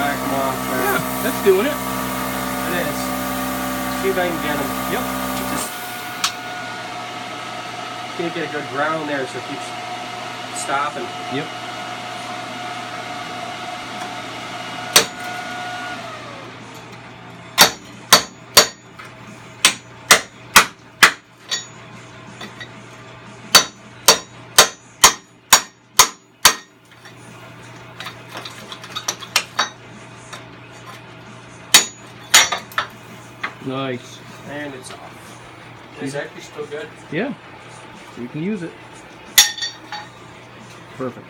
there. Yeah, that's doing it. It is. See if I can get him. Yep. Can't get a good ground there so it keeps stopping. Yep. Nice. And it's off. It's actually still good. Yeah. You can use it. Perfect.